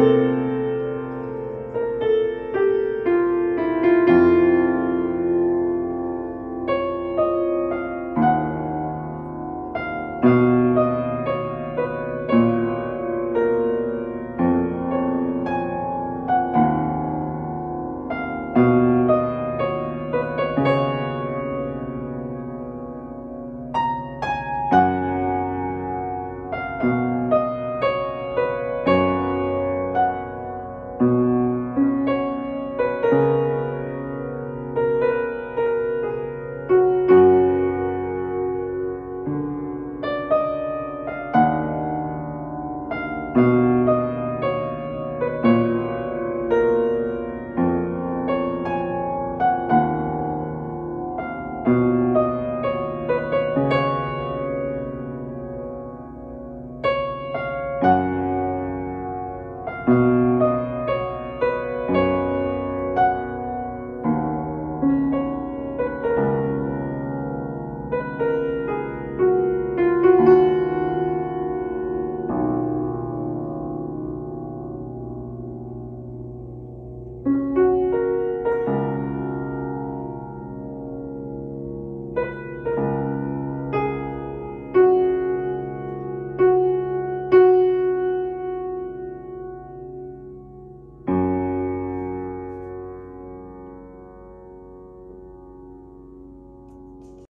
Música